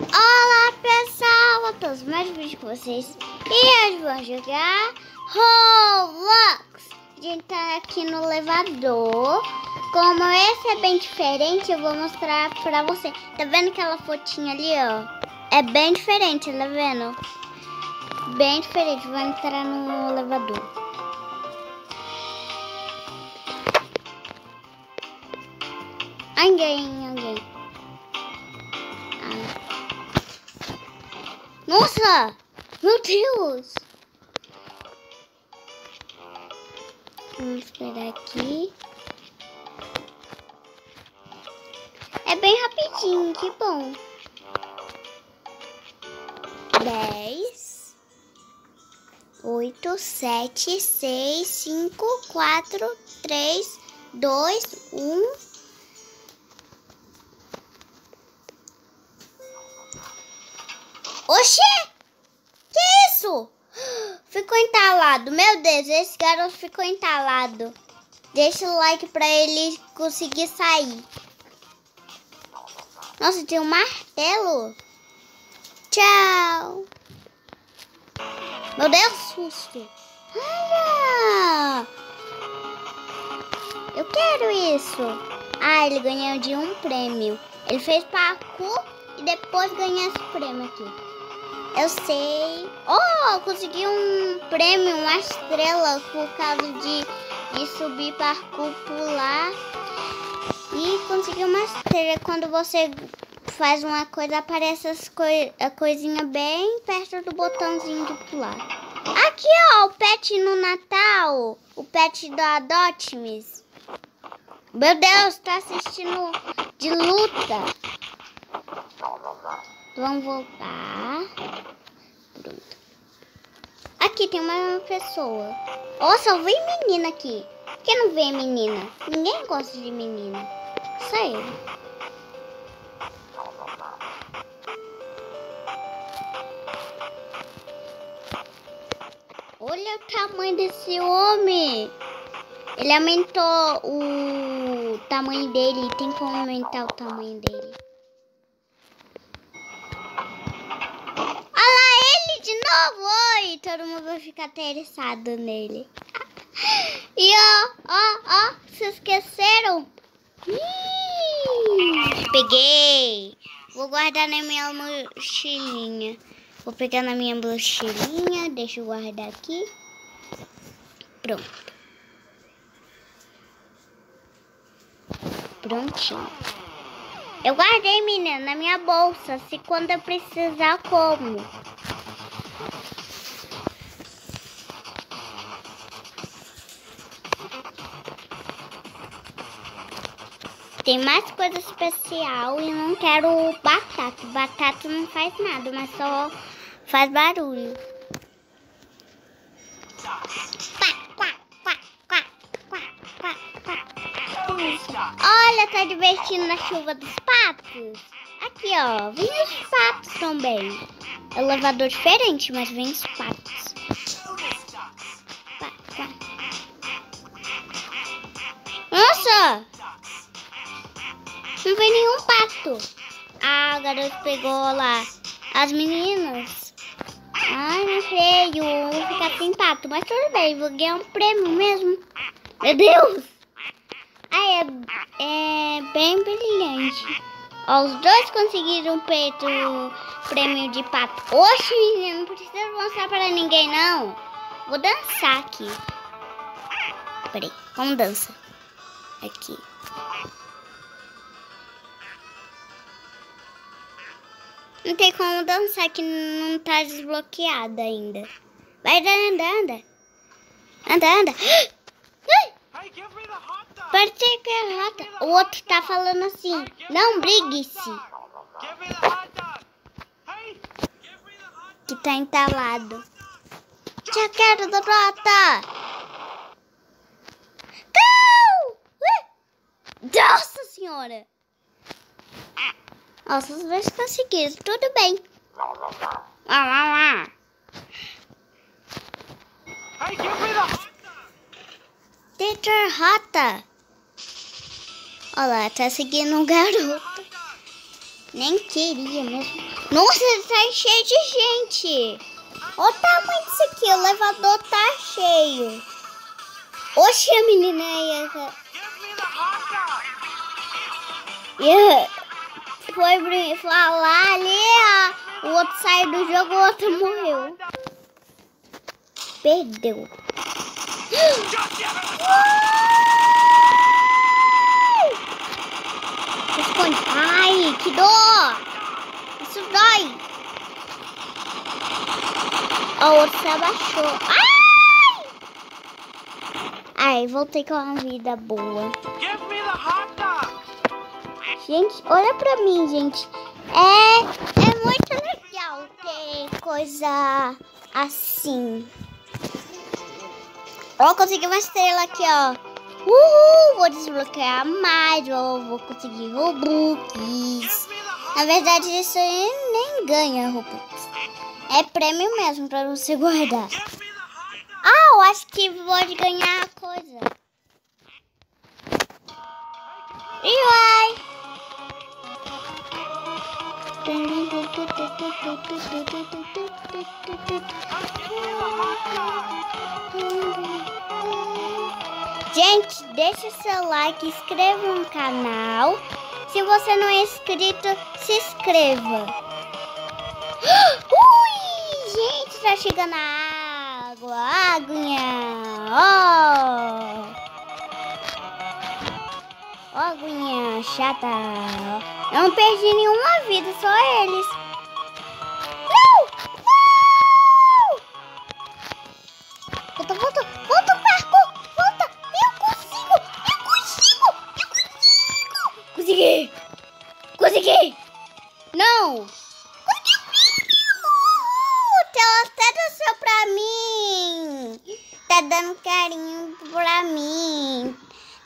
Olá pessoal, todos mais vídeos com vocês e hoje vamos jogar Roblox. A gente tá aqui no elevador. Como esse é bem diferente, eu vou mostrar pra você. Tá vendo aquela fotinha ali, ó? É bem diferente, tá vendo? Bem diferente. Vou entrar no elevador. Alguém, alguém. Nossa! Meu Deus! Vamos esperar aqui. É bem rapidinho, que bom. Dez, oito, sete, seis, cinco, quatro, três, dois, um. Oxê! Que isso? Ficou entalado. Meu Deus, esse garoto ficou entalado. Deixa o like pra ele conseguir sair. Nossa, tem um martelo. Tchau. Meu Deus, susto. Olha. Eu quero isso. Ah, ele ganhou de um prêmio. Ele fez parkour e depois ganhou esse prêmio aqui. Eu sei. Oh, consegui um prêmio, uma estrela por causa de, de subir para pular. E consegui uma estrela. Quando você faz uma coisa, aparece as coi a coisinha bem perto do botãozinho de pular. Aqui, ó, o pet no Natal. O pet da Adotmis. Meu Deus, tá assistindo de luta. Vamos voltar. Pronto. Aqui tem uma pessoa. Nossa, só vem menina aqui. Por que não vem menina? Ninguém gosta de menina. Só eu. Olha o tamanho desse homem. Ele aumentou o tamanho dele. Tem como aumentar o tamanho dele. Todo mundo vai ficar interessado nele. E ó, ó, ó, se esqueceram? Ih, peguei. Vou guardar na minha mochilinha. Vou pegar na minha mochilinha, deixa eu guardar aqui. Pronto. Prontinho. Eu guardei, menina, na minha bolsa. Se quando eu precisar, como. Tem mais coisa especial e não quero batata. Batata não faz nada, mas só faz barulho. Olha, tá divertindo na chuva dos patos. Aqui, ó. Vem os patos também. É elevador diferente, mas vem os patos. Garoto pegou lá as meninas. Ai, não creio. Vou ficar sem pato. Mas tudo bem, vou ganhar um prêmio mesmo. Meu Deus. Ai, é, é bem brilhante. Ó, os dois conseguiram um peito prêmio de pato. Oxe, menino, não precisa mostrar para ninguém, não. Vou dançar aqui. Peraí, como dança? Aqui. Não tem como dançar que não tá desbloqueada ainda. Vai, anda, anda. Anda, anda. Parece que é rota. O outro tá falando assim. Não brigue-se. Que tá entalado. Já quero derrota. Não! Nossa senhora. Nossa, os dois conseguiram. Tudo bem. Teacher Rota. Olha lá, tá seguindo um garoto. Nem queria mesmo. Nossa, tá cheio de gente. Olha o tamanho disso aqui. O elevador tá cheio. Oxe, a menina aí. E foi falar ali, ó, o outro saiu do jogo, o outro morreu. Perdeu. Ai, que dor! Isso dói. O outro se abaixou. Ai! Ai, voltei com uma vida boa. Gente, olha pra mim, gente. É, é muito legal ter coisa assim. Ó, consegui uma estrela aqui, ó. Uhul, vou desbloquear mais, ó, vou conseguir Robux. Na verdade, isso aí nem ganha Robux. É prêmio mesmo pra você guardar. Ah, eu acho que pode ganhar coisa. E Gente, deixa seu like, inscreva no canal. Se você não é inscrito, se inscreva. Ui, gente, tá chegando a água, aguinha. Ó, oh. Aguinha chata. Eu não perdi nenhuma vida, só eles. Não! Não! Volta, volta, volta,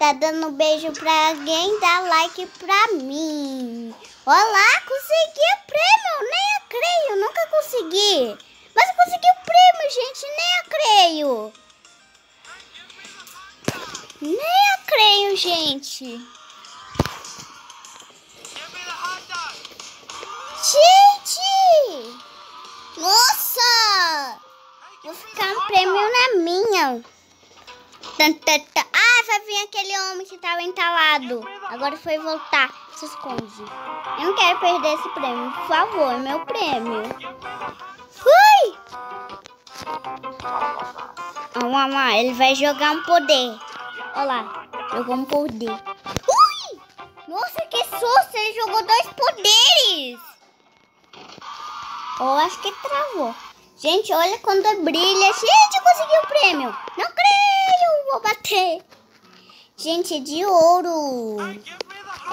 tá dando beijo pra alguém, dá like pra mim. Olá, consegui o prêmio, nem acreio, nunca consegui. Mas eu consegui o prêmio, gente, nem acreio. Nem acreio, gente. Gente! Nossa! Vou ficar um prêmio na minha. Ah, vai vir aquele homem que estava entalado. Agora foi voltar. Se esconde. Eu não quero perder esse prêmio. Por favor, meu prêmio. Ui! Vamos Ele vai jogar um poder. Olha lá. Jogou um poder. Ui! Nossa, que susto. Ele jogou dois poderes. Eu acho que travou. Gente, olha quando brilha. Gente, conseguiu o prêmio. Não creio. Vou bater. Gente, é de ouro.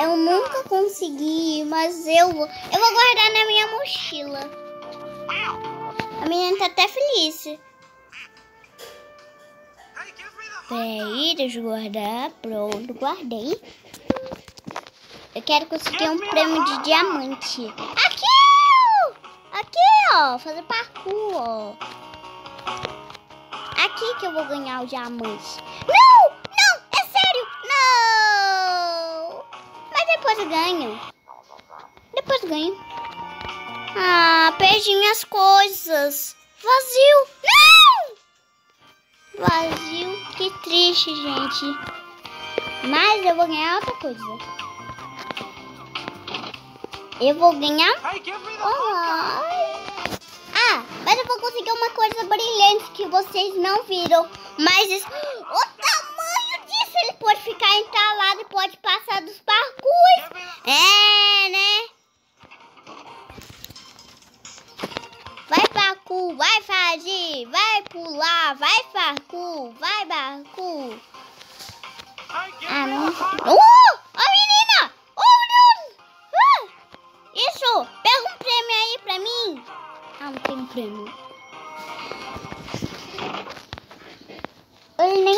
Eu nunca consegui, mas eu vou. Eu vou guardar na minha mochila. A menina tá até feliz. Peraí, deixa eu guardar. Pronto, guardei. Eu quero conseguir um prêmio de diamante. Aqui! Aqui, ó. Fazer parkour, ó. Aqui que eu vou ganhar o diamante. Não! Depois eu ganho. Depois eu ganho. Ah, perdi minhas coisas. Vazio. Não! Vazio. Que triste, gente. Mas eu vou ganhar outra coisa. Eu vou ganhar... Oh. Ah, mas eu vou conseguir uma coisa brilhante que vocês não viram. Mas o tamanho disso, ele pode ficar entalado e pode passar dos parkours. É, né? Vai parkour, vai fazer, vai pular, vai parkour, vai parkour. Ah, não. Uh! A menina! Isso! Pega um prêmio aí pra mim. Ah, não tem prêmio.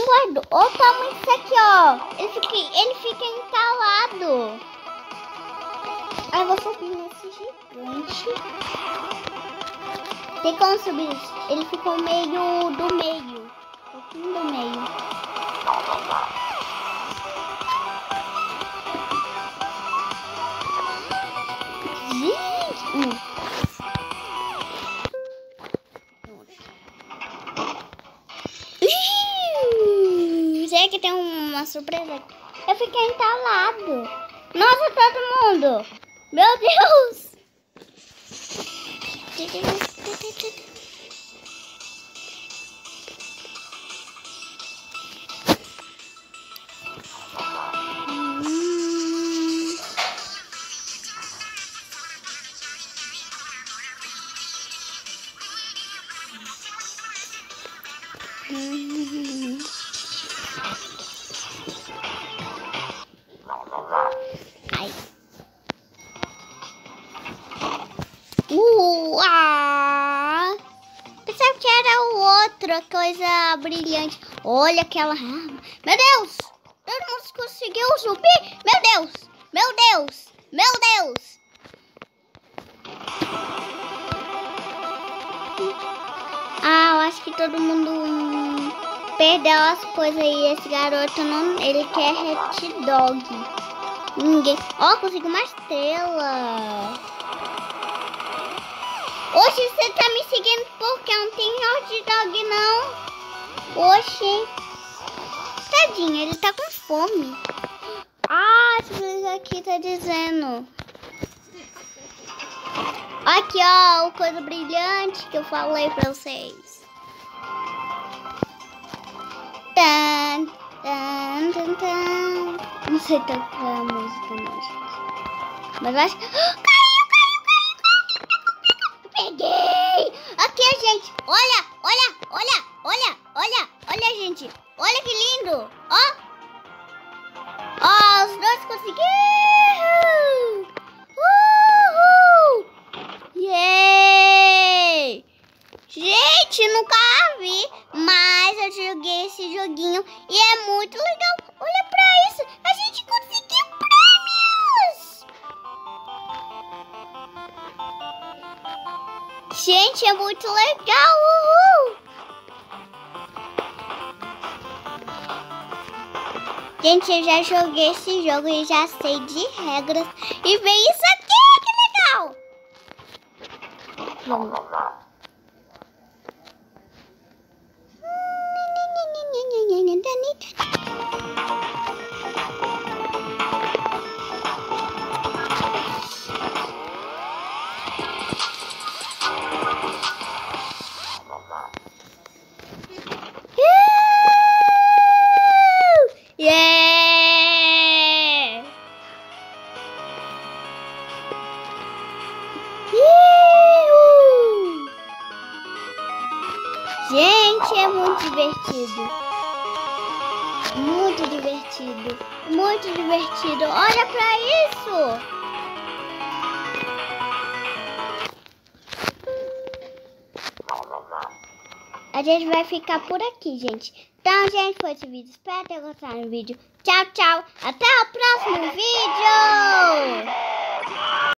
Guardou. Olha o tamanho aqui, ó. Ele fica, ele fica entalado. Aí eu vou subir nesse gigante. Tem como subir? Ele ficou meio do meio. Um pouquinho do meio. Será que tem uma surpresa? Eu fiquei entalado. Nossa, todo mundo. Meu Deus. Ai. Coisa brilhante. Olha aquela arma. Meu Deus! Todo mundo conseguiu subir? Meu Deus! Meu Deus! Meu Deus! Ah, eu acho que todo mundo perdeu as coisas aí. Esse garoto não. Ele quer hot dog. Ninguém. Ó, oh, consegui uma estrela. Oxe, você tá me seguindo porque não tem hot dog, não? Oxe. Tadinho, ele tá com fome. Ah, esse aqui tá dizendo. Aqui, ó, o coisa brilhante que eu falei pra vocês. Tan, tan, tan, tan. Não sei tocar a música, não, gente. Mas acho gente. Olha, olha, olha, olha, olha, olha, gente. Olha que lindo. Ó. Ó, os dois conseguiram. Uhul. Yay! Gente, nunca vi, mas eu joguei esse joguinho e é muito legal. Gente, é muito legal, uhul! Gente, eu já joguei esse jogo e já sei de regras. E vem isso aqui, que legal! Vamos. Gente, é muito divertido. Muito divertido. Muito divertido. Olha pra isso! A gente vai ficar por aqui, gente. Então, gente, foi esse vídeo. Espero ter gostado do vídeo. Tchau, tchau. Até o próximo vídeo!